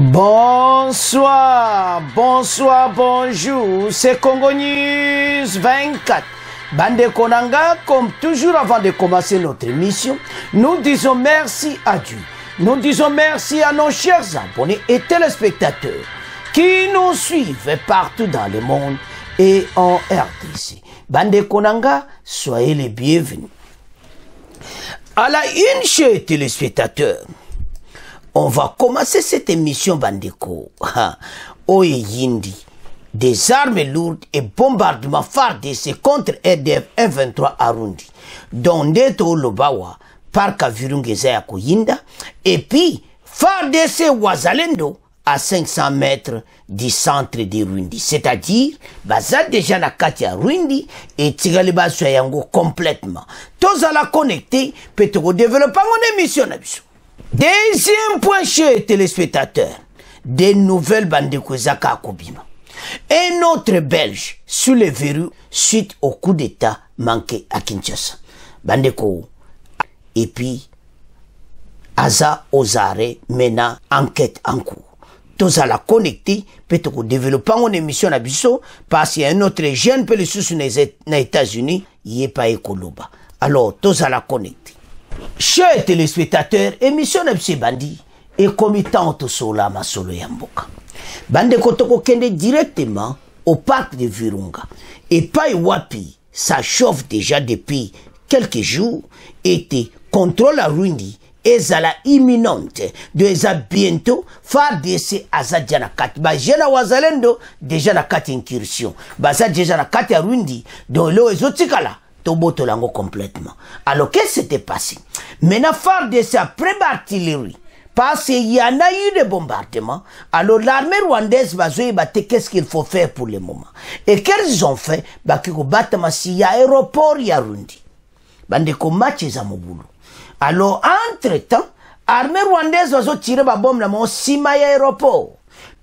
Bonsoir, bonsoir, bonjour, c'est Congo News 24. Bande Konanga, comme toujours avant de commencer notre émission, nous disons merci à Dieu. Nous disons merci à nos chers abonnés et téléspectateurs qui nous suivent partout dans le monde et en RDC. Bande Konanga, soyez les bienvenus. À la une, chers téléspectateurs, on va commencer cette émission Bandeko. Oye Yindi. Des armes lourdes et bombardements FARDC contre RDF F23 Arundi. Dont Neto Lobawa, Parc Virungeza ya Koyinda. Et puis, FARDC Wazalendo à 500 mètres du centre de Rundi. C'est-à-dire, baza déjà na kati ya Rundi et tigali baso yango complètement. Tous à la connecter, peut-être développer mon émission. Deuxième point chez téléspectateurs, des nouvelles bandes de Zaka Akobima. Un autre Belge sous le verrou suite au coup d'État manqué à Kinshasa. Bandeko. Et puis, Aza Ozare mena enquête en cours. Tous à la connecter, peut-être développer mon émission à Bisso, parce qu'il y un autre jeune peu sous les États-Unis, il n'est pas écoloba. Alors, tous à la connecter. Chers téléspectateurs, émission na biso ebandi ekomi ntango tosola masolo ya mboka bandeko tokokende directement au parc de virunga. Epai wapi ça chauffe déjà depuis quelques jours ete contrôle ya rwindi ezala imminente. De eza bientôt fardc aza dia na kati. Bagene ya wazalendo deja na kati incursion. Baza deja na kati ya rwindi donc leo ezotikala tobotola yango complètement. Alors qu'est-ce qui s'était passé? Maintenant FARDC après l'artillerie parce qu'il y en a eu des bombardements alors l'armée rwandaise te qu'est-ce qu'il faut faire pour le moment. Et qu'elles ont fait? Baki kobatama si ya aéroport ya rundi. Bandeko match eza mobulu alors entre temps armée rwandaise bazotire babombe na bango nsima ya aéroport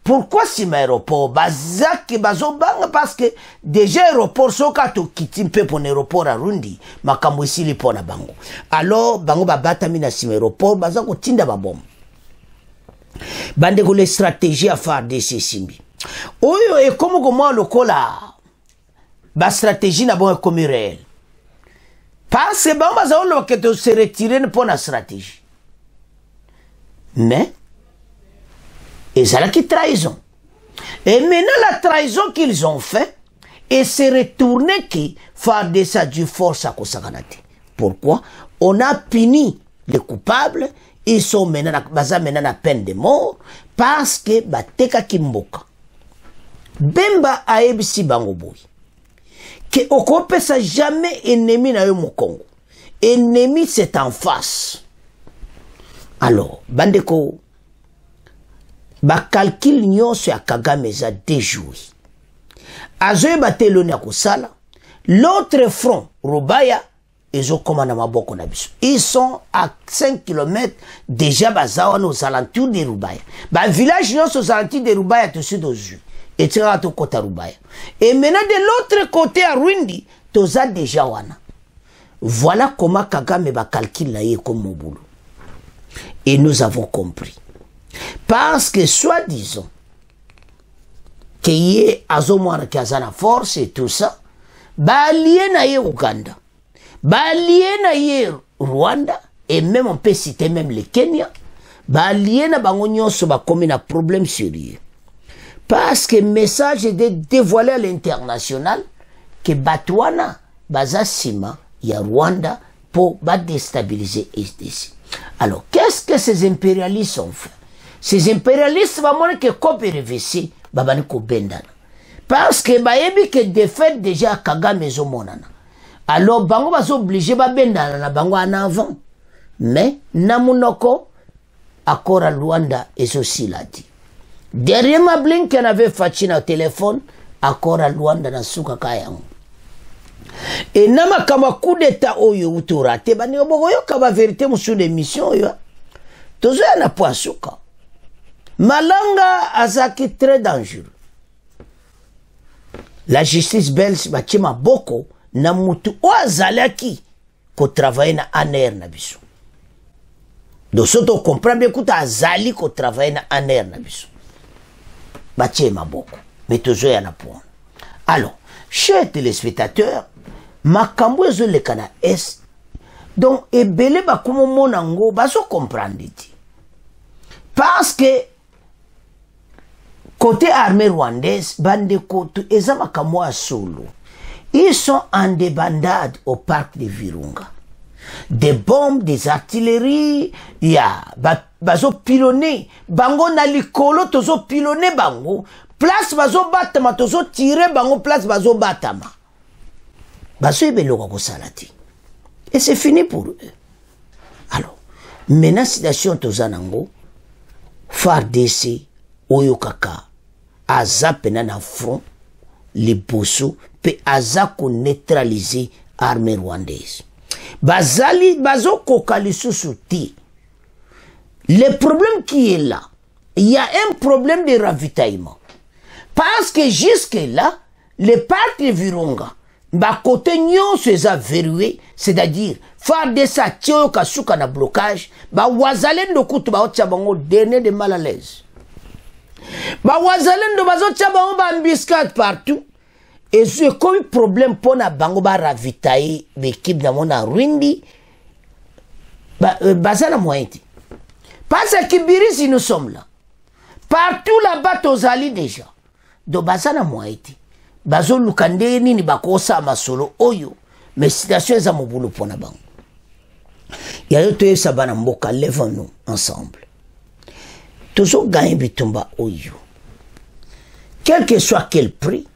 pourquoi nsima aéroport bazaki bazobanga parce que déjà aéroport soki atokiti mpe mpona aéroport arundi makambo esili mpo na bango. Alors bango babatami na nsima aéroport baza kotinda babombe bandeko le stratégie ya fardc esimbi oyo ekomi komwa lokola bastratégie na bango ekomi réel. Parce bango baza koloba ke tose retire mpo na stratégie. Mais ezalaki trahison. Et maintenant la trahison qu'ils ont fait et se retourné que FARDC a dû force à te pourquoi? On a puni les coupables ils sont maintenant baza maintenant na peine de mort parce que batekaki mboka bemba ayebisi bango boye ke okopesa jamais ennemi na yo mokongo ennemi c'est en face. Alors bandeko bakalkile nyonso ya kagame eza déjoui azoyeba te eloni ya kosala. L'autre front rubaya ezokóma na maboko na biso. Ils sont à 5 km déjà baza wana aux alentours de rubaya bavillage nyonso aux alentours de rubaya tosi tozwi etikaka tokɔta rubaya et maintenant de l'autre côté ya rwindi toza déjà wana. Voilà comment kagame bakalkile na ye ekomi mobulu et nous avons compris parce que soi-disant ke ye azomwanaki aza na force et tout ça baalie na ye uganda baalie na ye rwanda et même on peut citer même le kenya. Baalie na bango nyonso bakomi na problème sérieux. Parce que message de dévoilé à l'international ke bato wana baza nsima ya rwanda mpo badestabiliser sdc alors qu'est-ce que ces impérialistes ont fait? Ces impérialistes bamoni ke cope revesi babani kobendana parce que bayebi ke défaite déjà kagame ezomonana alors bango bazooblige babendana na bango en avant. Mais na monoko accord ya lwanda ezosila ti derrière ma blinken avait faci na telefone accord ya lwanda na sukaka yango e na makambo ya coup d'état oyo euti orate baninga bokoyoka baverité mosusu na émission oyo tozoya na po asuka malanga azalaki très dangereux. La justice belge batie maboko na mutu oyo azalaki kotravaille na aner na biso. Donc so tocomprendre bien kuta azali kotravaille na aner na biso. Batie maboko. Me tozoya na pona alors chers téléspectateurs makambo ezoleka na est donc ebele bakoma omona yango bazocomprendre ti parce que côté armée rwandaise bandeko eza makambo ya solo. Ils sont en débandade au parc de virunga. Des bombes des artilleries ya bazopilone bango na likolo tozopilone bango. Place bazobatama tozotire bango place bazobatama bazoyeba eloko kosala te. Et c'est fini pour eux. Alors maintenant situation toza nango. Fardc oyo kaka aza mpena na front liboso mpe aza koneutralize armée rwandaise. Bazali bazokoka lisusu le problème qui est là il y a un problème de ravitaillement. Parce que jusque là le parc de virunga nyonso eza verroué c'est-à-dire fardc atie oyo kasuka na blocage bawazalendo kutu baotia bango dernier de mal à l'aise bawazalendo bazotia bango bambiscade partout. Ezu ekomi problème mpo na bango baravitaye baekipe nango na rwindi baza na moyen te. Parce que kibirisi nous sommes là. Partout là-bas tozali déjà. Donc baza na moyen te. Bazoluka ndenge nini bakosala masolo oyo. Mais situation eza mobulu mpo na bango. Yayo toyebisa bana mboka levons nous ensemble tozoganye bitumba oyo. Quel que soit quel prix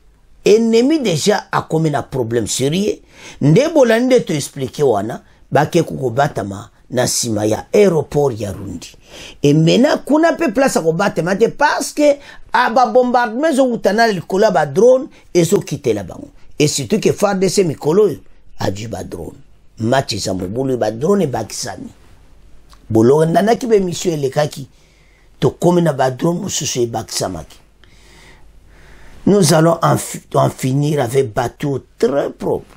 ennemi déjà akomi na problème sérieux. Nde bolandi nde toexplike wana bakeki kobatama na nsima ya aéroport ya rundi. E mena kuna mpe place ya kobatama te parce que babombardement ezowuta na likolo ya badrone ezokitela bango. E surtout ke fardc mikolo oyo adwi badrone match eza mobulu badrone ebakisami. Bolondanaki bemission elekaki tokomi na badrone mosusu ebakisamaki nous allons en, en finir avec bateau très propre.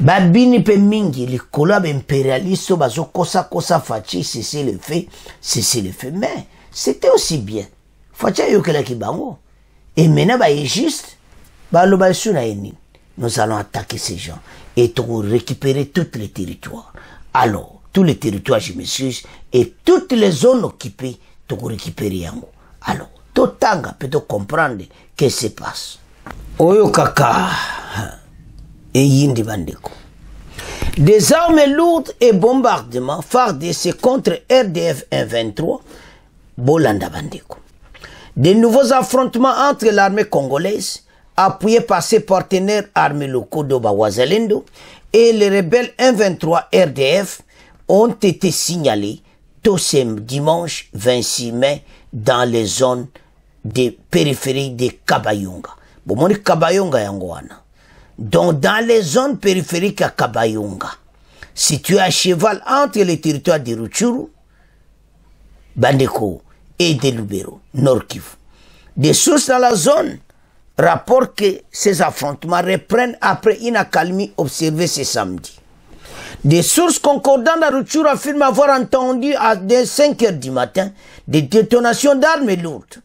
Babini mpe mingi likolo ya baimpérialiste oyo bazokosakosa faci cese le fait cese le fait mais c'était aussi bien. Faci ayokelaki bango. Maintenant baégiste baloba esu na ye nini? Nous allons attaquer ces gens et récupérer tous les territoires. Alors tous les territoires je m'excuse et toutes les zones occupées tokorécupérer yango. Alors totanga mpe tocomprendre que se passe. Oyo kaka eyindi bandeko. Des armes lourdes et bombardements FARDC contre RDF 123 bolanda bandeko. De nouveaux affrontements entre l'armée congolaise appuyée par ses partenaires armés locaux de Bawazalendo et les rebelles 123 RDF ont été signalés tôt ce dimanche 26 mai dans les zones de périphérie de Kabayunga. Bomoni Kabayunga yangoana. Donc dans les zones périphériques à Kabayunga, situées à cheval entre les territoires de Ruchuru, Bandeko et de Lubero, Nord. Des sources dans la zone rapportent que ces affrontements reprennent après une accalmie observée ce samedi. Des sources concordantes à Ruchuru affirment avoir entendu à 5 heures du matin des détonations d'armes lourdes.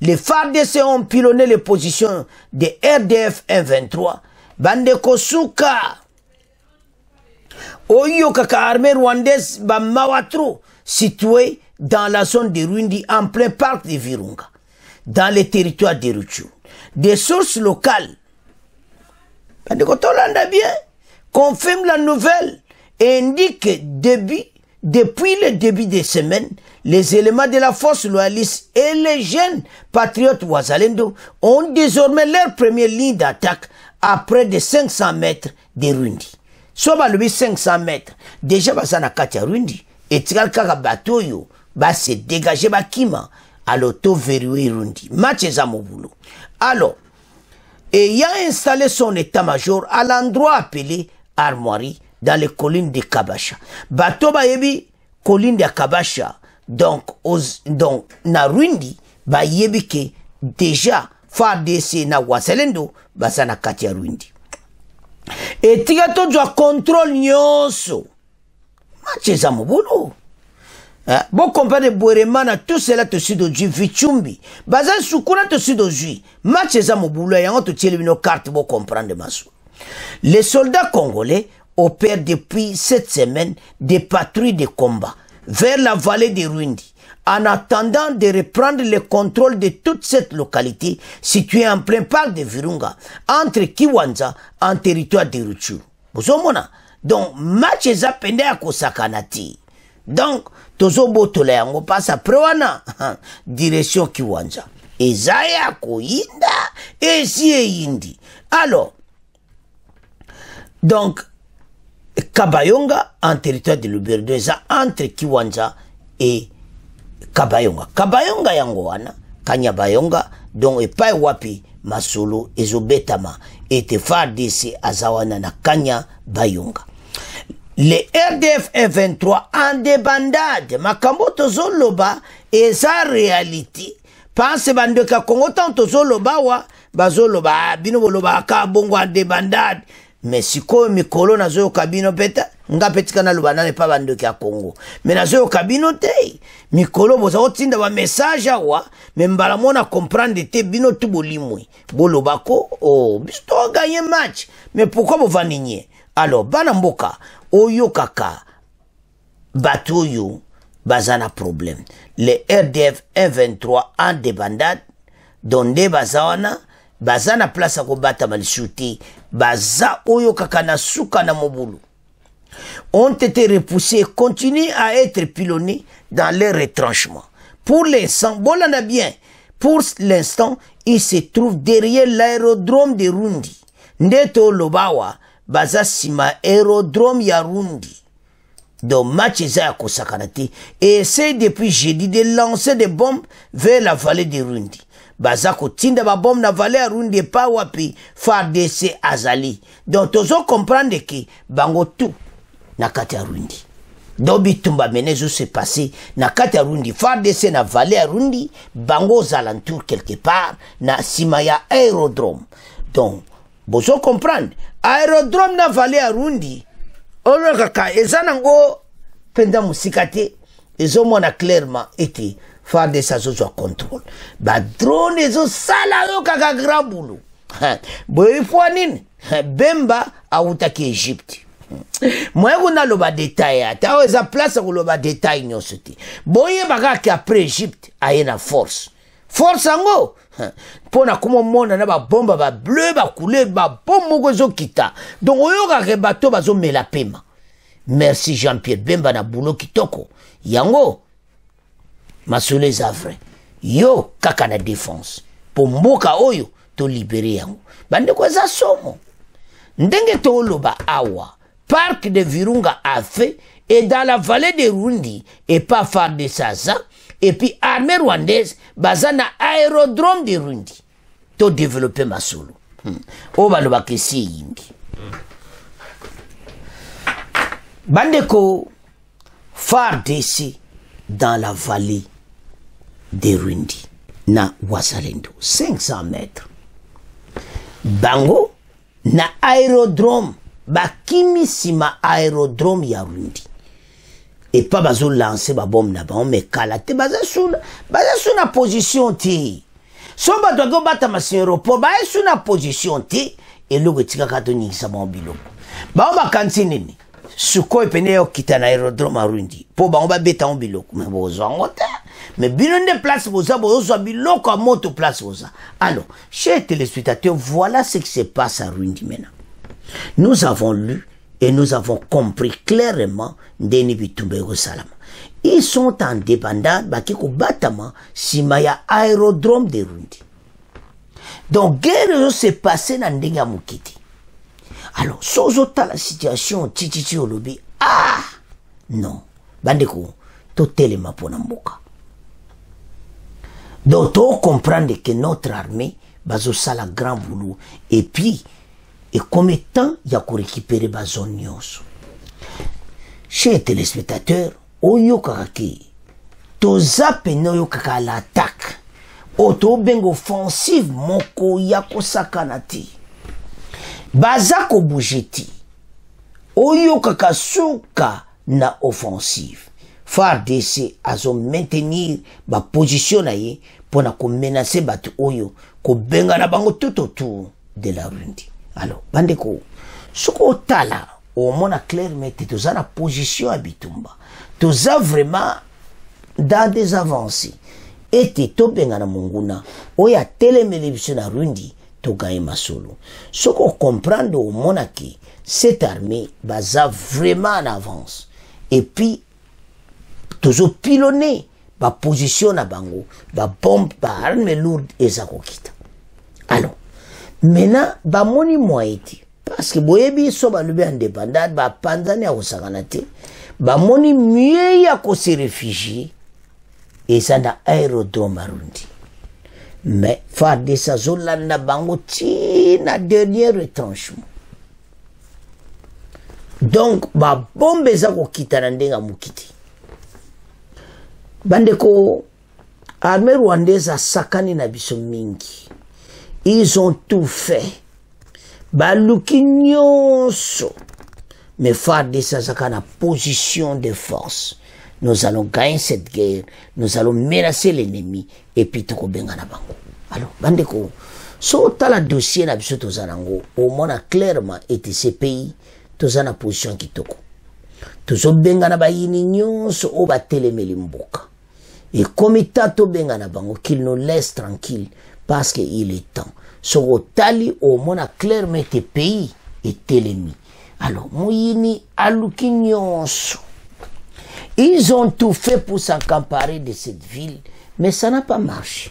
Les FARDC ont pilonné les positions des RDF 123. Bandeko Suka. Oyo kaka armée rwandaise Bamawatru, située dans la zone de Rundi en plein parc de Virunga, dans les territoires de Ruchu. Des sources locales, Bandeko Tolanda bien, confirment la nouvelle et indiquent que début, depuis le début des semaines, les éléments de la force loyaliste et les jeunes patriotes Ouazalendo ont désormais leur première ligne d'attaque à près de 500 mètres de Rundi. So balobi 500 mètres, déjà baza na kati ya Rundi, etikali kaka bato oyo base dégage bakima alors toverrouille Rundi. Match mobulu. Alors, ayant installé son état-major à l'endroit appelé Armoirie dans les collines de Kabasha. Bato bayebi colline de Kabasha. Donc os, donc na Rundi bayebi ke déjà FARDC na Waselendo baza na kati ya Rundi. etika tozwa contrôle nyonso. Match eza mobulu. Eh, bocomprendre bwerema na tout cela tosi dozwi vichumbi. Baza sukuna tosi dozwi match eza mobulu. Yango totieli bino carte bocomprendre masolo les soldats congolais opèrent depuis cette semaine des patrouilles de combat vers la vallée de Ruindi en attendant de reprendre le contrôle de toute cette localité située en plein parc de Virunga, entre Kiwanza en territoire de bozomona. Donc match eza pende ya kosakana te donc tozobotola yango mpasi apres wana. Direction kiwanja eza ya koyinda esi eyindi. Alors donc kabayonga en territoire de luberdo eza entre kiwanja e kabayonga. Kabayonga yango wana kanyabayonga donc epai wapi masolo ezobetama ete fardc aza wana na kanya bayonga. Le rdf f23 en débandade makambo tozoloba eza réalité pense bandeko ya kongo ntango tozoloba wa bazoloba bino bolobaka bongo en débandade me sikoyo mikolo nazoyoka bino pete nga mpe tika naloba nani epa bandeko ya kongo me nazoyoka bino te mikolo boza kotinda bamessage awa me mbala mo na comprendre te bino tu bolimwi bolobako oh, biso toganye match. Me pourkui bovandi nye? Alors bana mboka oyokaka bato oyo baza na problème. Le rdf 123 en débandade don nde baza wana baza na place ya kobatama lisusu te baza oyo kaka na mobulu ont été repoussés et continuent à être pilonnés dans leur retranchement. Pour l'instant, bien, pour l'instant, ils se trouvent derrière l'aérodrome de Rundi. Ndeto Lobawa, baza sima aérodrome ya Rundi. Donc match ya kosakana te et essaye depuis jeudi de lancer des bombes vers la vallée de Rundi. Baza kotinda babombe na vale ya rundi epai wapi. Fardc azali. Donc tozo comprendre ke bango tu na kati ya rundi. Donc bitumba mene ezose passe na kati ya rundi. Fardc na vale ya rundi bango aux alentour quelque part na nsima ya aérodrome donc bozo comprendre. Aérodrome na vale ya rundi oyo kaka eza nango mpenza mosika te. Ezomona clairement ete fardc azozwa contrôle. Badrone ezosala oyo kaka grand bulu mpo nini? Bemba awutaki egypte. Moye kuna aloba detail ata oyo eza place ya koloba detail nyonso te. Boyeba kaka apres egypte aye na force. Force yango? Mpo na komomona na babomba bableu bacouleur babombe moko ezokita. Donc oyokaka bato bazomela pema. Merci jean pierre bemba na bulo kitoko. Yango masolo eza vrai. Yo kaka na défense. Mpo mboka oyo tolibere yango. Bandeko eza somo. Ndenge tooloba awa parc de virunga afe et dans la vallée de rundi epa fardc aza et puis armée rwandaise baza na aérodrome de rundi. Todéveloppe masolo. Hmm. oyo balobaka esi eyingi. Bandeko fardc dans la vallée de rundi na wazalendo 500 mètres. Bango na aérodrome bakimi nsima aérodrome ya rundi. Epa bazolanse babombe na bango me kala te baza su na position te. So bato ake obatama si aéroport baye su na position te eloko etikaka tonyingisa bango biloko. Bango bakanisi nini? Sikoyo pene okita na aérodrome ya rundi mpo bango babeta yango biloko me bozwa yango te me bino nde place boza bozozwa biloko ya moto place boza. Alors chers téléspectateurs voilà ce qui se passe à rundi maintenant. Nous avons lu et nous avons compris clairement ndeni bitumba ekosalama ils sont en débandade baki kobatama nsima ya aérodrome de rundi. Donc guerre ezose passe na ndenge ya moke te alors so ozotala situation tititi olobi. Ah! Non. Bandeko totelema mpo na mboka donc tocomprendre que notre armée bazosala grand boulot. Et puis ekomi temps ya korécupere bazone nyonso chez téléspectateur oyokaka ke toza pene oyokaka l'attaque. Oyo tobenga offensive moko ya kosakana te baza kobouge te oyokaka suka na offensive. Fardc azomaintenir baposition na ye mpo na komenase bato oyo kobengana bango tout autour de la rundi. Alors bandeko soki otala omona clairement ete toza na position ya bitumba. Toza vraiment dans des avancées. Ete tobengana monguna oyo atelemeli biso na rundi togaye masolo. Soki ocomprendre omonaki cette armée baza vraiment en avance. Et puis tozopilone baposition na bango babombe baarme lourde eza kokita. Alors maintenant bamoni moye te parce que boyebi so balobi indépendant bapanzani ya kosakana te bamoni mie ya kose réfugie eza na aérodrome arundi mais fardc azolanda bango ntina dernier retranchement. Donc babombe eza kokita na ndenge ya mokiti bandeko armée rwandaise asakani na biso mingi. Ils ont tout fait. Baluki nyonso. Mais fardc azaka na position de force. Nous allons gagner cette guerre. Nous allons menacer l'ennemi. Et puis tokobengana bango. Alors bandeko so otala dossier na biso toza nango omona clairement ete ce pays toza na position kitoko. Tozobengana bayini nyonso oyo batelemeli mboka ekomi ta tobengana bango qu'il nous laisse tranquille parce que il est temps. Soki otali omona clairement ete pays etelemi alors moyini ils ont tout fait pour s'accaparer de cette ville mais ça n'a pas marché.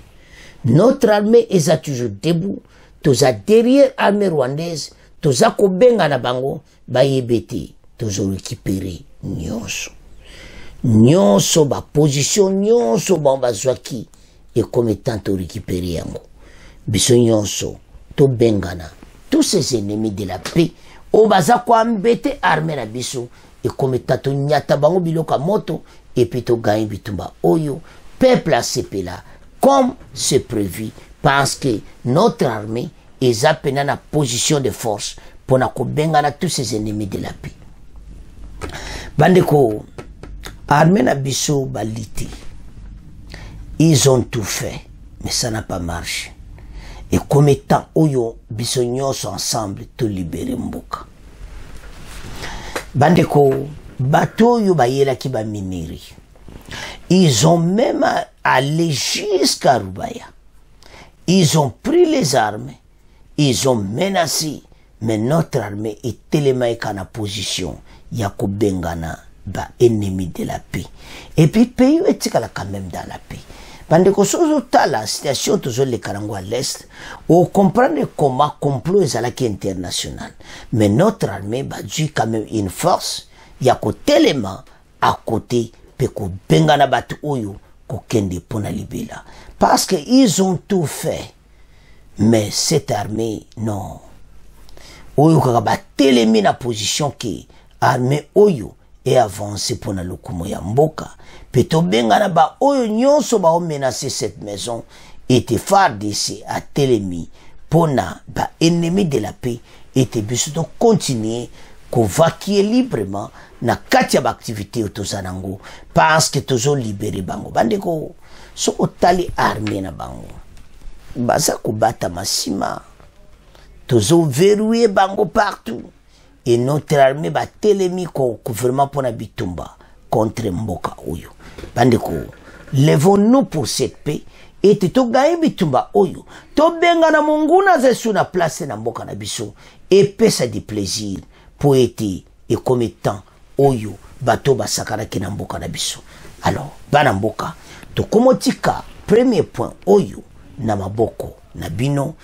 Notre armée eza toujours debout. Toza derrière armée rwandaise toza kobengana bango bayebe te tozorécupere nyonso nyonso baposition nyonso bango bazwaki ekomi etant torécupere yango biso nyonso tobengana tous ces ennemis de la paix. Oyo baza koambete arme na biso. Ekomi etant tonyata bango biloko ya moto epuis toganye bitumba. Oyo peuple asepela comme c'est prévu parce que notre armée eza mpena na position de force mpona kobengana tous ces ennemis de la paix. Bandeko armée na biso baliti ils ont tout fait mais ça n'a pas marché. Ekomi temps oyo biso nyonso ensemble tolibere mboka bandeko bato oyo bayelaki baminiri ils ont même allé jusqu'à Rubaya. Ils ont pris les armes ils ont menacé mais notre armée etelemaki na position ya baennemi de la paix. Et puis pays oyo etikala quand même dans la paix? Bandeko so ozotala situation tozoleka nango à l'est ocomprendre comment complot ezalaki international mais notre armée badui quand même une force ya kotelema côté mpe kobengana bato oyo kokende mpona libela. Parce que ils ont tout fait mais cette armée non. Oyo kaka batelemi na position ke armée oyo eavance mpona lokumu ya mboka. Mpe tobengana baoyo nyonso baomenase cette maison ete fardc atelemi mpona baennemi de la paix ete biso tokontinue kovakie librement na kati ya baaktivité oyo toza nango parce que tozolibere bango. Bandeko soki otali armé na bango. Baza kobatama nsima tozoverrouille bango partout et notre armée batelemi vraiment mpona bitumba contre mboka oyo. Bandeko levons-nous pour cette paix ete togaye bitumba oyo. Tobengana monguna aza esu na place na mboka na biso epesa du plaisir mpo ete ekomi temps oyo bato basakanaki na mboka na biso. Alors bana mboka tokomotika premier point oyo na maboko na bino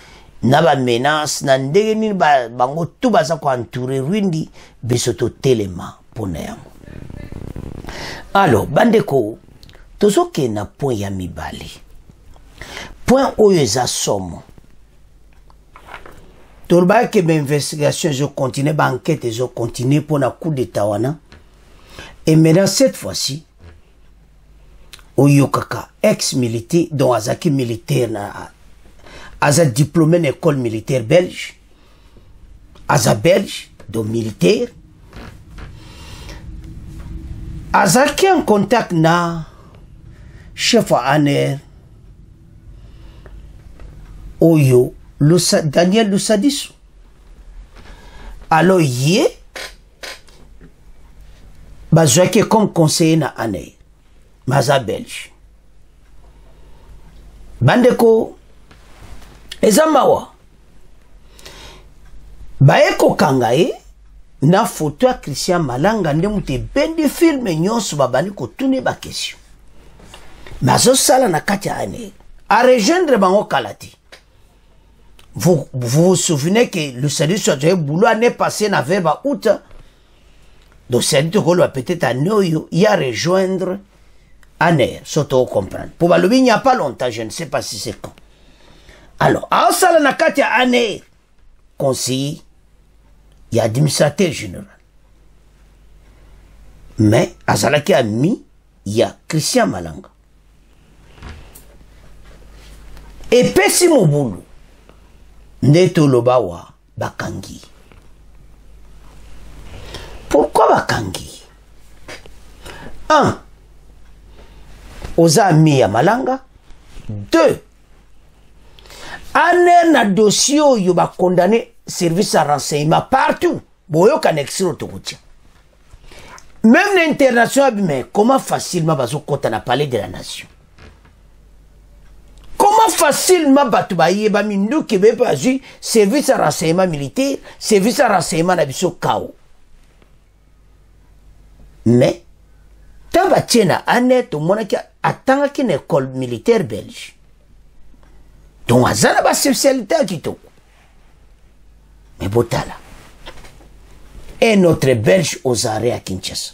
na bamenace na ndenge nini bango tu baza koentoure rwindi biso totelema mpona yango. Alors bandeko tozokende na point ya mibale point oyo eza somo. Tolobaki bainvestigation ezokontinue baenquête ezokontinue mpona coup d'état wana. Et maintenant cette fois-ci oyokaka ex militaire donc azalaki militaire na aza diplômé na école militaire belge. Aza belge donc militaire. Azalaki en contact na chef wa aner. Oyo Lusa, daniel lusadiso alors ye bazwaki comme conseiller na aner. Maza belge. Bandeko eza mawa baye kokanga na foto ya christian malanga nde moto ebendi filme nyonso babandi kotuna bakestion me azosala na kati ya ane. Arejoindre bango kala te. Vous, vous souvenez que le salut soit déjà boulot année passée na vers août donc dire que peut-être année oyo il y a rejoindre année surtout comprendre pour balobi il n'y a pas longtemps je ne sais pas si c'est quand alors aosala na kati ya ane conseiller ya administrateur général. Me azalaki ami ya christian malanga. Epesi mobulu nde toloba bakangi. Pourquoi bakangi? Un, oza ami malanga. Deux anena dosie oyo bakondane service ya renseignement partout. Boyokana ekisiro tokotya meme na international abima comment facilement bazokɔta na palais de la nation? Comment facilement bato bayebami nduki bepe bazwi service ya renseignement militaire service ya renseignement na biso kao? Mais ntango batie na ane tomonaki atangaki na école militaire belge. Donc aza na baspécialité ya kitoko. Mais botala. Un autre belge arrêts à kinshasa.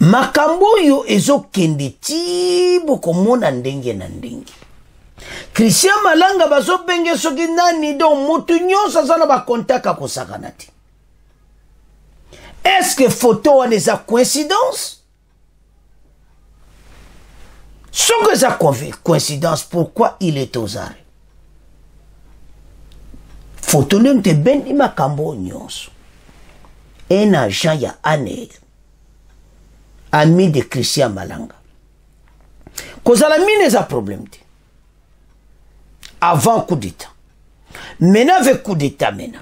Makambo oyo ezokende ti bokomona ndenge na ndenge. Christian malanga bazobenge soki nani donc motu nyonso aza na bakontak akosakana te. Que photo wana eza coïncidence soki eza coïncidence pourquoi il est aux arrêts? Foto ndenge tebendi makambo oyo nyonso. Un agent ya aner ami de christian malanga. Kozala mine eza problème. Te avant coup d'état. Maintenant avec coup d'état maintenant.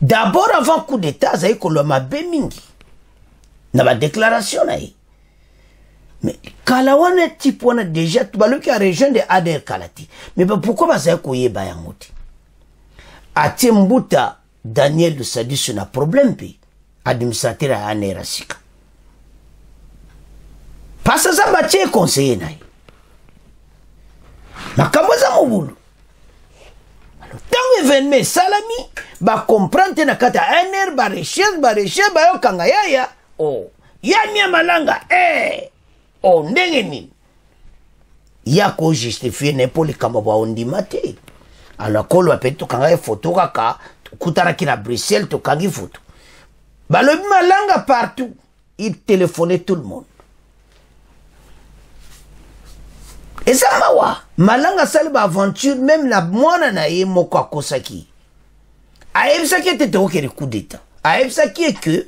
D'abord avant coup d'état azali koloba mabe mingi na badéclaration na ye mais kala wana type wana déjà baloki arejoindre ader kala te mais pourquoi bazali koyeba yango te? Atie mbuta daniel lusadiso na problème mpe administrateur ya aner asika. Pasi aza batie conseiller na ye makambo eza mobulu. Ntango événement esalami bacomprendre te na kati ya aner barecherche barecherche bayokanga yaya. O oh. yamia malanga e o ndenge nini? Ya kojustifie na mpo likambo baondima te alors koloba mpe tokanga ye foto kaka okutanaki na bruxelles tokangi foto balobi malanga partout il téléphonait tout le monde. Eza mawa malanga asali baaventure meme na mwana na ye moko akosaki ayebisaki ete tokokende coup d'état. Ayebisaki eke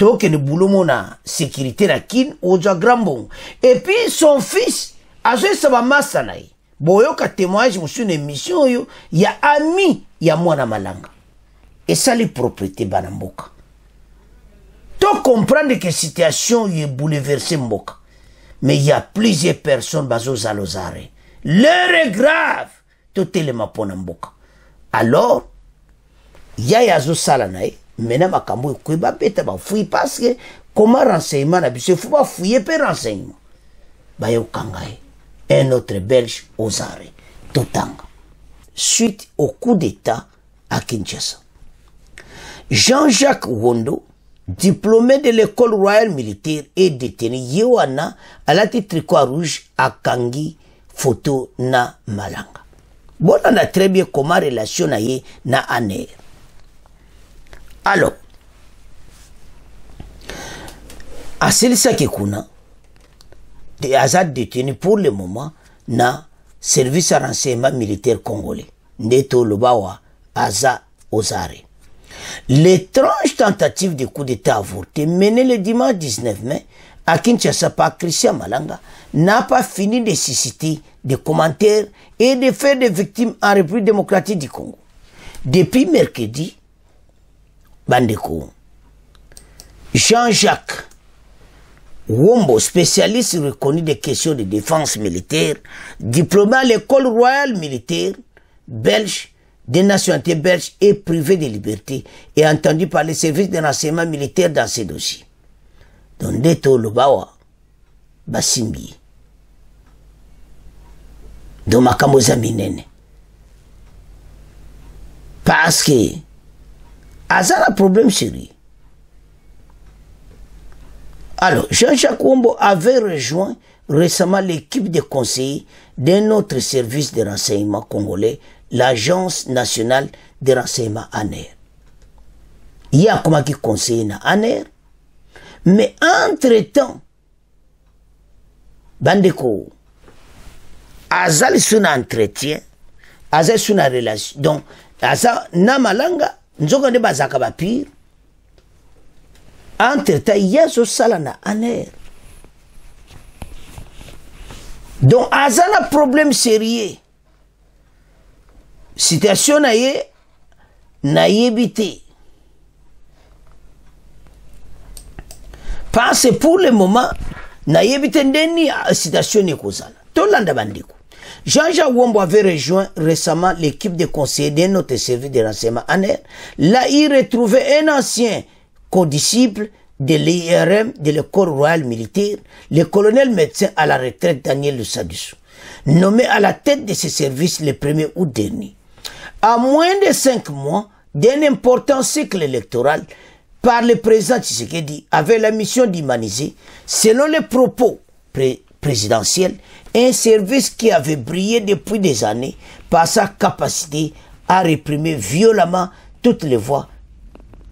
tokokende bulomo na sécurité na kine ozwa grand bongo epuis son fils azoyesa bamasa na ye boyoka témoignage mosusu na émission oyo ya ami ya mwana malanga. Esali propriété bana mboka. To comprendre ke situation oyo ebouleverse mboka. Mais il y a plusieurs personnes bazozala arrêts l'heure est grave. Totelema mpo na mboka. Alors yaya azosala na ye mena makambo ekoyi babeta bafuyi parce que comment renseignement na biso efo bafuye mpe renseignement. Bayokanga ye. Un autre belge arrêts. Totanga. Suite au coup d'état à kinshasa. Jean-jacques wondo diplômé de l'école royale militaire et détenu ye wana alati tricot rouge akangi photo na malanga. Bolanda très bien comment relation na ye na aner alors asilisaki kuna aza détenu pour le moment na service renseignement militaire congolais nde toloba wa aza arrêts L'étrange tentative de coup d'État avorté menée le dimanche 19 mai à Kinshasa par Christian Malanga n'a pas fini de susciter des commentaires et de faire des victimes en République démocratique du Congo. Depuis mercredi, Bandeko, Jean-Jacques Wombo, spécialiste reconnu des questions de défense militaire, diplômé à l'école royale militaire belge, des nationalités belges et privé de liberté, et entendu par les services de renseignement militaire dans ces dossiers. Donc, Neto Lubawa, Basimbi. Parce que, problème sérieux. Alors, Jean-Jacques Wombo avait rejoint récemment l'équipe de conseillers d'un autre service de renseignement congolais, l'Agence nationale de renseignement ANER. Il y a comment qui conseille na ANER, mais entre-temps, Bandeko, azali sur un entretien, azali sur une relation. Donc, aza na malanga, nzoka ne bazaka ba pire, entre-temps ye azosala na aner. Donc aza na problème sérieux. Situation na ye nayebi te. Parce pour le moment nayebi te ndeni situation ekozala tolanda bandeko Jean-Jacques Wombo avait rejoint récemment l'équipe de conseillers de notre service de renseignement ANER. Là, il retrouvait un ancien co-disciple de l'IRM de l'école royale militaire, le colonel médecin à la retraite Daniel Lussadissou, nommé à la tête de ce service le 1er août dernier. À moins de cinq mois d'un important cycle électoral par le président Tshisekedi avait la mission d'humaniser, selon les propos présidentiels, un service qui avait brillé depuis des années par sa capacité à réprimer violemment toutes les voix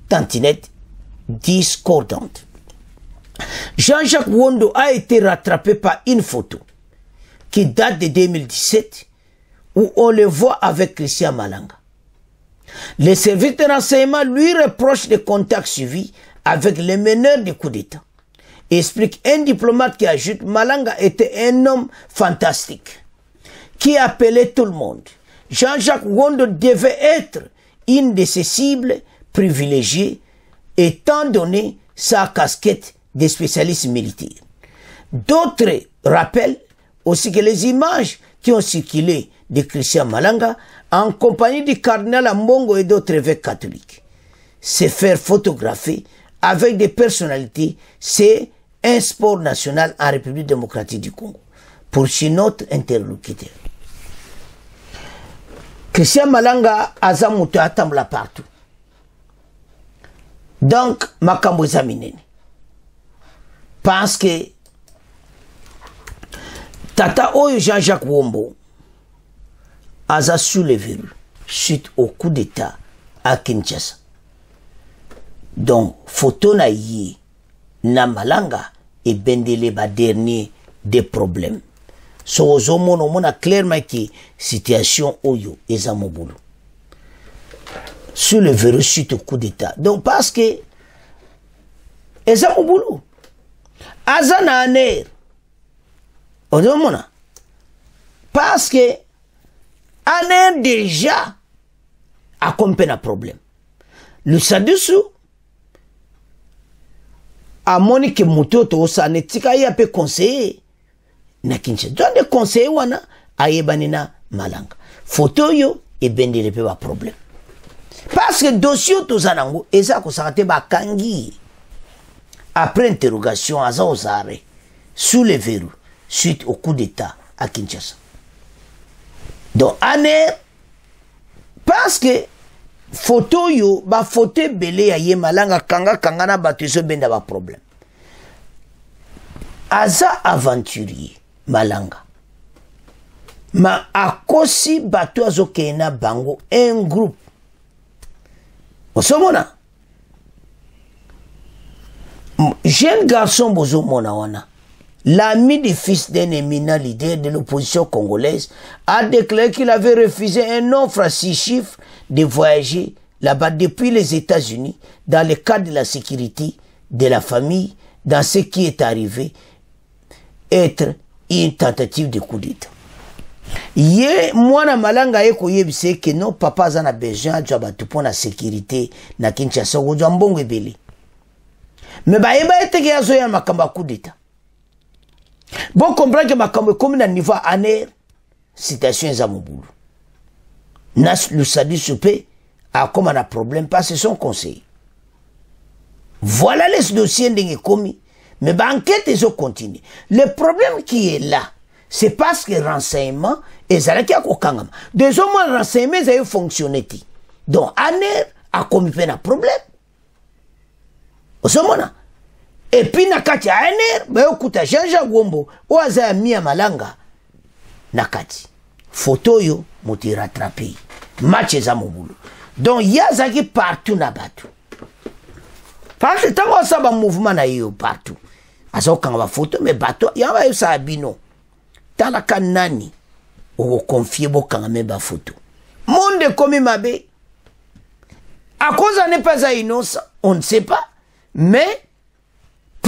tantinettes discordantes. Jean-Jacques Wondo a été rattrapé par une photo qui date de 2017 où on le voit avec Christian Malanga. Les services de renseignement lui reprochent des contacts suivis avec les meneurs du coup d'État explique un diplomate qui ajoute Malanga était un homme fantastique qui appelait tout le monde. Jean-Jacques Wondo devait être une de étant donné sa casquette de spécialiste militaire. D'autres rappellent aussi que les images qui ont circulé de Christian Malanga en compagnie du cardinal Ambongo et d'autres évêques catholiques. Se faire photographier avec des personnalités, c'est un sport national en République démocratique du Congo. Pour chez notre interlocuteur. Christian Malanga aza moto atambola partout. Donc, makambo eza minene. Parce que tata oyo Jean-Jacques Wombo aza sous le verrou suite au coup d'état à Kinshasa. Donc, photo na ye na malanga ebendele badernier des problèmes. So ozomona omona clairement ke situation oyo eza mobulu. Sur le au coup d'état. Donc parce que eza mobulu. Aza na aner. Ozomona. Parce que aner déjà akomi mpe na problème. Lusadusu amoni ke moto oyo toosana etika ye ape conseiller. Na kinshasa donc nde conseiller wana ayebani na malanga. Foto oyo ebendele mpe baproblème parce que dossier oyo toza nango eza kosaka te bakangi. Après interrogation aza ozare sous le verrou suite au coup d'état à kinshasa. Donc aner parce que foto oyo bafoto ebele ya ye malanga kangakanga na bato ezobenda baproblème aza aventurier malanga. Ma akosi bato azokende na bango un groupe. Osomona? Jeune garçon bozomona wana L'ami du fils d'un éminent leader de l'opposition congolaise a déclaré qu'il avait refusé un offre à six chiffres de voyager là-bas depuis les États-Unis, dans le cadre de la sécurité de la famille, dans ce qui est arrivé, être une tentative de coup d'État. ye mwana malanga ye koyebisa eke no papa aza na besoin azwa bato na sécurité na kinshasa kozwa mbongo ebele me bayeba makambo ya coup d'état bokomprendre ke makambo ekómi na niveau ya aner citation eza mobulu na lusadiso mpe akóma na problème parce son conseil. Voilà les dossiers ndenge ekomi mais baenquête ezocontinue le problème qui est là c'est parce que renseignement ezalaki ya kokangama déjà omona renseignement ezali fonctionne te donc aner akomi mpe na problème. Ozomona epuis na kati ya aner bayokuta jean-jacques wombo oyo aza ya mi ya malanga na kati. Foto oyo moto eratrape ye match eza mobulu. Donc ye azalaki partout na bato. Parce ntango asala bamouvement na ye yo partout aza kokanga bafoto me bato yango bayebisaka bino. Talaka nani okokonfie bokanga me bafoto monde ekomi mabe. Akoza ne mpe aza innocent on ne sait pas mais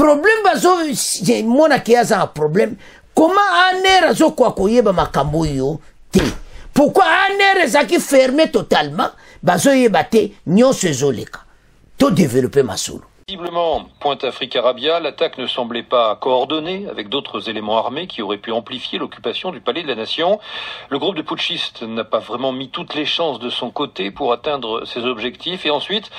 problème Visiblement, Pointe Afrique Arabia, l'attaque ne semblait pas coordonnée avec d'autres éléments armés qui auraient pu amplifier l'occupation du palais de la nation. Le groupe de putschistes n'a pas vraiment mis toutes les chances de son côté pour atteindre ses objectifs. Et ensuite,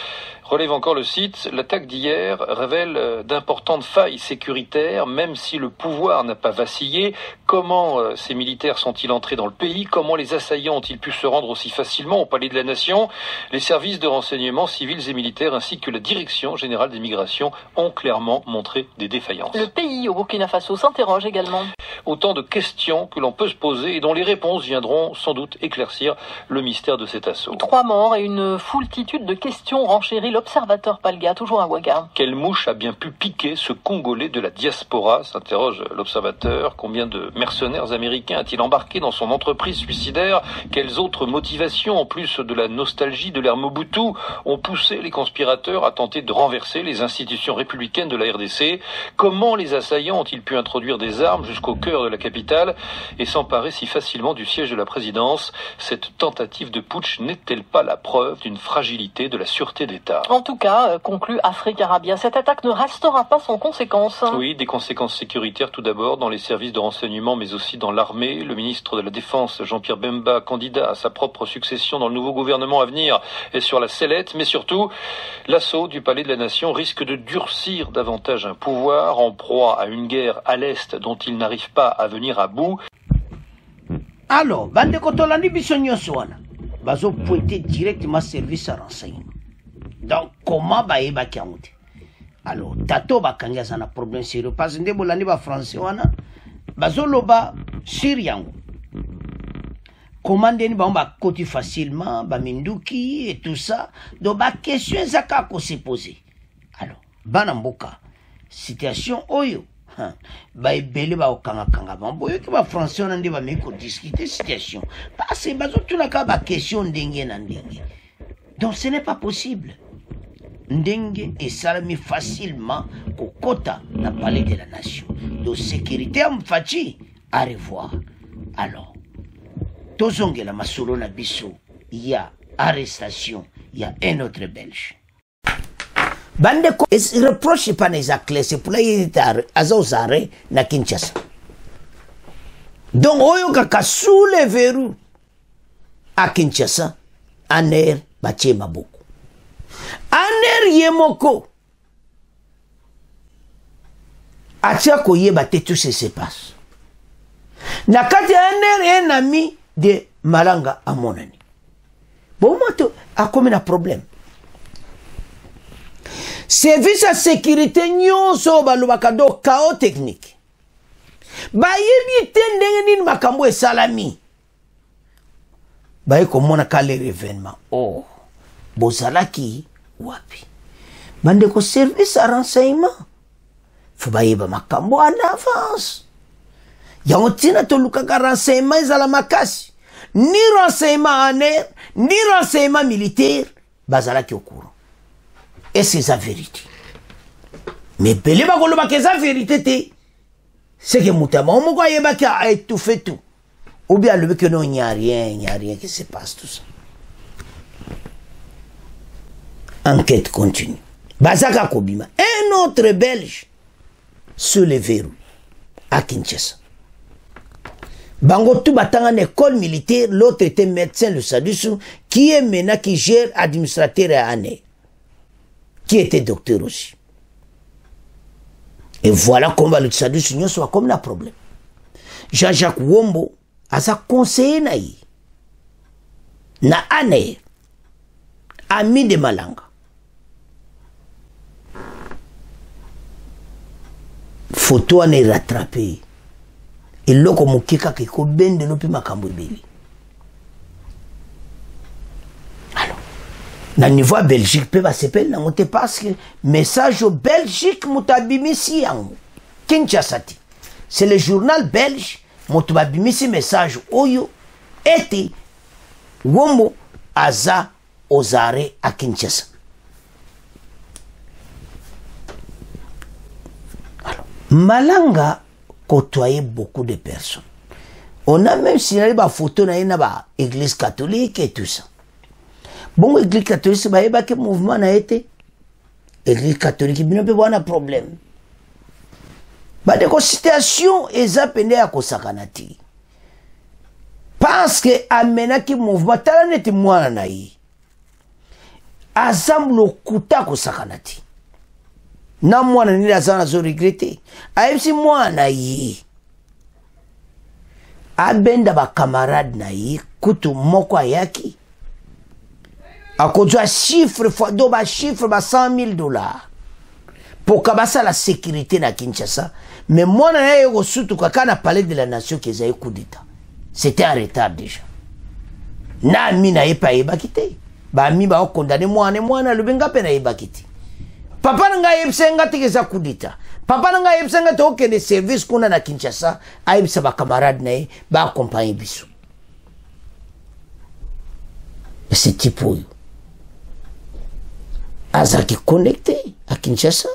relève encore le site, l'attaque d'hier révèle euh, d'importantes failles sécuritaires, même si le pouvoir n'a pas vacillé. Comment euh, ces militaires sont-ils entrés dans le pays? Comment les assaillants ont-ils pu se rendre aussi facilement au palais de la nation? Les services de renseignement civils et militaires ainsi que la direction générale des migrations ont clairement montré des défaillances. Le pays au Burkina Faso s'interroge également. Autant de questions que l'on peut se poser et dont les réponses viendront sans doute éclaircir le mystère de cet assaut. Trois morts et une foultitude de questions l'observateur Palga, toujours à Ouaga. Quelle mouche a bien pu piquer ce Congolais de la diaspora s'interroge l'observateur. Combien de mercenaires américains a-t-il embarqué dans son entreprise suicidaire? Quelles autres motivations, en plus de la nostalgie de l'ère Mobutu, ont poussé les conspirateurs à tenter de renverser les institutions républicaines de la RDC Comment les assaillants ont-ils pu introduire des armes jusqu'au cœur de la capitale et s'emparer si facilement du siège de la présidence? Cette tentative de putsch n'est-elle pas la preuve d'une fragilité de la sûreté d'État? En tout cas, euh, conclut Afrique Arabia, cette attaque ne restera pas sans conséquences. Oui, des conséquences sécuritaires tout d'abord dans les services de renseignement, mais aussi dans l'armée. Le ministre de la Défense, Jean-Pierre Bemba, candidat à sa propre succession dans le nouveau gouvernement à venir, est sur la sellette. Mais surtout, l'assaut du palais de la Nation risque de durcir davantage un pouvoir en proie à une guerre à l'Est dont il n'arrive pas à venir à bout. alors bandeko tolandi biso nyonso wana bazopointe directement service ya renseignement donc comment bayebaki yango te alors tato bakangi aza na problème sérieux. Parce nde bolandi bafrançais wana bazoloba sur yango. Koma ndeni bango bakoti facilement baminduki et tout ça. Donc baquestion eza kaka kosepose alors bana mboka situation oyo hein, baebele bakokangakanga bango. Boyoki bafrançais wana nde bameki kodiskute situation. Parce bazotuna kaka baquestion ndenge na ndenge. Donc ce n'est pas possible ndenge esalami facilement kokota na palais de la nation. Donc sécurité ya mfaci à revoir. Alors tozongela masolo na biso ya arrestation ya un autre belge. Bandeko reproche epana eza clair c'est pour la ye aza arrêt na kinshasa. Donc oyo kaka sous le verrou a kinshasa aner batie maboko aner ye moko. Atia koyeba te tout ce se passe. Na kati ya aner ye nami de malanga amonani bomoto akomi na problème. Service ya sécurité nyonso oyo balobaka do kao technique. Bayebi te ndenge nini makambo esalami. Baye komona ka leur événement oh bozalaki wapi? Bandeko service ya renseignement fo bayeba makambo en avance. Yango ntina tolukaka renseignement ezala makasi. Ni renseignement en air ni renseignement militaire bazalaki au courant. Est-ce eza vérité. Mais ebele bakolobaka eza vérité te. Seke moto ya bango moko ayebaki aétouffe tout. Ou bien alobaki non il n'y a rien il n'y a rien qui se passe tout ça enquête continue. Bazaka kobima un autre belge sur le verrou à kinshasa. Bango tout batanga na école militaire l'autre était médecin le sadusu qui est maintenant qui gère administrateur à année qui était docteur aussi. Et voilà comment le sadusu nyonso bakomi na problème. Jean-jacques wombo aza conseiller na na ami de malanga foto wana erattrape eloko moke kaka ekobendelo mpe makambo ebele. Alors na niveau belgique mpe basepeli nango te parce que message o belgique moto abimisi kinshasa c'est le journal belge moto message oyo ete wombo aza ozare à kinshasa malanga côtoyé beaucoup de personnes. On a même signalé baphoto na ye na baeglise catholique et tout ça. Bongo église catholique bayebaki mouvement na ye te. Église catholique bino mpe bwana problème. Bandeko situation eza pende ya kosakana te parce que amenaki mouvement tala neti mwana na ye. Aza lokuta akosakana te na mwana nini aza nazo regrete? Ayebisi mwana ye. Abenda bakamarade na ye kutu moko ayaki. Akozwa chiffre fois do bachiffre ba 100 000 dollars. Poka basala sécurité na kinshasa. Mais mwana na ye kosutuka kaka na palais de la nation ke ezali coup d'état. C'était en retard déjà. Na ami na ye mpe ayebaki te. Bami baokondane mwana mwana alobi nga mpe nayebaki te papa na ngai ayebisa nga teke eza kudita. Papa na ngai ayebisa nga tokende service kuna na kinshasa ayebisa bakamarade na ye baakompagne biso. Ce type oyo azalaki connecté à kinshasa.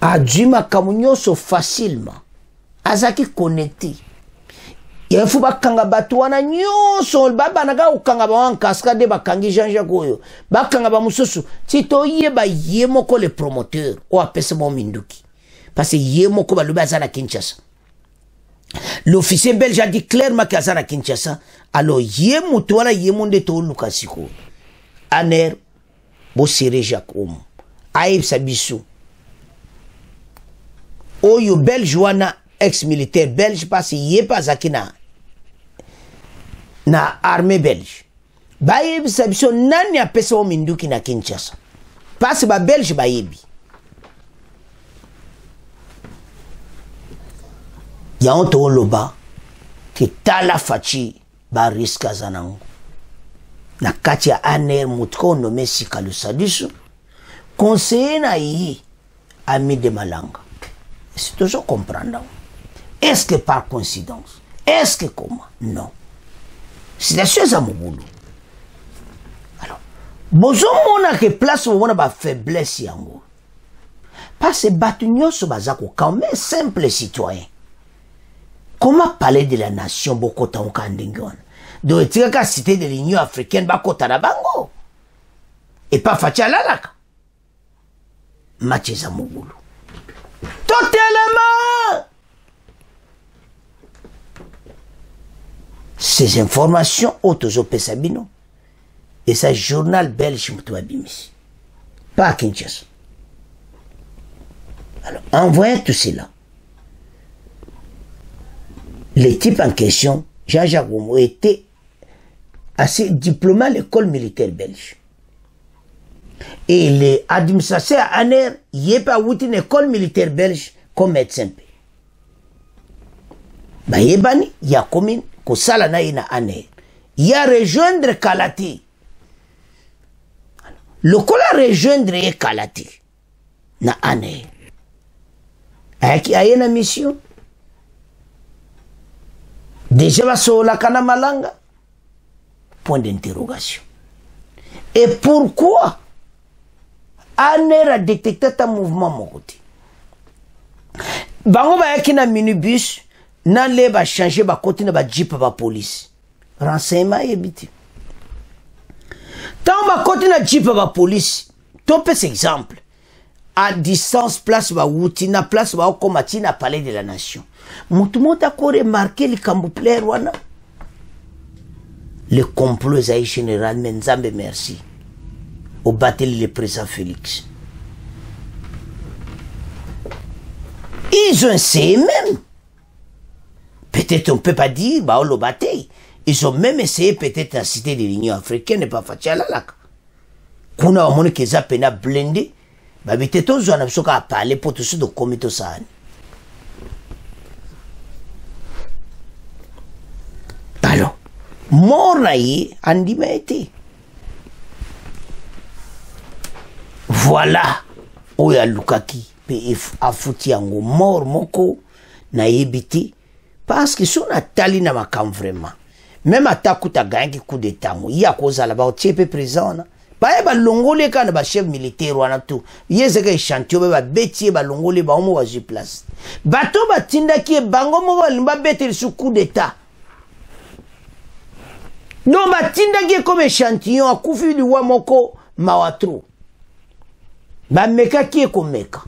Adwi makambo nyonso facilement. Azalaki connecté yafu bakanga bato wana nyonso babanaka kokanga bawankasika nde bakangi jean jacques oyo. Bakanga bamosusu ti toyeba ye moko le promoteur oyo apesa mo minduki. Parce ye moko balobi aza na kinshasa. L'officier belge a dit clairement ke aza na kinshasa. Alors ye moto wana ye mo nde tooluka sikoyo aner bosere jacques omo. Ayebisa biso. Oyo belge wana ex militaire belge parce ye mpe azalaki na na armée belge. Bayebisa biso nani apesa o minduki na kinshasa? Parce babelge bayebi yango tooloba ke tala faci bariske aza nango na kati ya aner motu ka onome sika lusadiso conseiller na ye ami de malanga. C'est toujours comprendre est-ce que par coïncidence est-ce que comment? Non. Situation eza mobulu alors bozomona ke place bomona bafaiblesse yango parce bato nyonso baza kokame simple citoyen. Comment parler de la nation bokota ngo ka ndenge wana donc etikaka cité de l'union africaine bakota na bango. Epa faci alalaka match eza mobulu totelema ces informations oyo tozopesa bino. Eza journal belge moto pas à kinshasa. Alors en voyant tout cela. Le type en question jean-jacques Oumo était assez diplômé à l'école militaire belge. Et les administrateurs à ANER ye mpe awuti na école militaire belge comme médecin. Mpe bayebani ya komi kosala na ye na aner ya rejoindre kala te lokola rejoindre ye kala te na aner ayaki aye na mission? Deja basololaka na malanga? Point d'interrogation. Et pourquoi aner adetecte ata mouvement moko te? Bango bayaki na minibus na le bachange bakoti na bajipe bapolisi renseignement ayebi te ntango bakoti na jipe bapolisi topesa exemple à distance place bawuti na place baokóma ti na palais de la nation. Motu moto akoremarke likambo plaire wana le complot ezali général me nzambe merci. Obateli le président félix. Ils ont essayé même peut-être on peut pas dire baoloba te ils ont même essayé peut-être la cité de l'union africaine bafati alalaka kuna bamoniki eza pena blende babi te tozwa na biso kaka pale mpo tosi tokomi tosani. Alors mort na ye andima ye te voilà oyo alukaki mpe afuti yango mort moko nayebi te parce que so natali na makambo vraiment même ata kuta aganyaki coup d'état mo ye akozala baotie mpe président wana baye balongoli kaka na bachef militaire wana tu ye ezaka échantillon mpe babeti ye balongoli bango mo bazwi place. Bato batindaki ye bango moko balingi babete lisu coup d'état. Donc batindaki ye comme échantillon akufi liwa moko mawa tro bamekaki ye komeka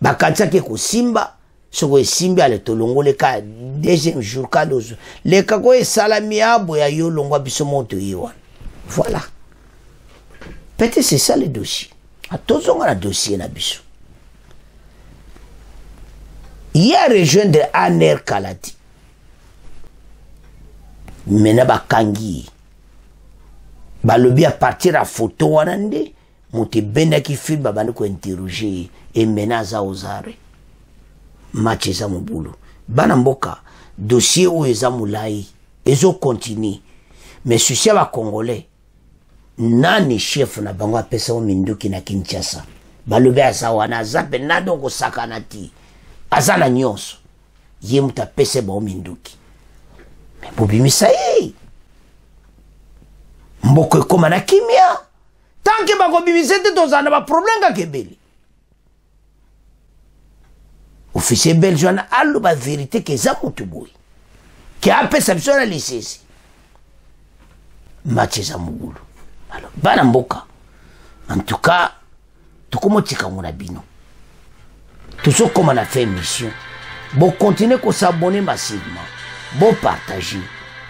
bakanisaki ye kosimba soko esimbi ale tolongoli ka deuxième jour kala ozwa leka ko esalami aboya yo longwa biso moto ye wana. Voilà. Peut-être c'est ça le dossier. Atozonga na dossier na biso. Ye arejoindre aner kalati. Mena bakangi ye. Balobi a partir ya foto wana nde moto ebendaki filme babandi kointerroge ye. Emena aza ozare match eza mobulu. Bana mboka dossier oyo eza molai ezokontinue mais susi ya bacongolais nani chef na bango apesao minduki na kinshasa? Balobi aza wana aza mpe nado kosakana ti. Aza na nyonso ye moto apesa bao minduki. Me bobimisa ye! Mboko ekóma na kimia. Tanke bakobimisa te tozala na baproblème kaka ebele officier belge wana aloba vérité ke eza motu boye ke apesa biso na lisesi match eza mobulu alors bana mboka. En tout cas tokomotikango na bino. Tozokóma na fin émission bokontinue kosabone massivement. Bopartage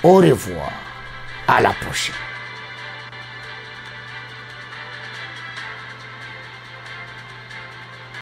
au revoir. À la prochaine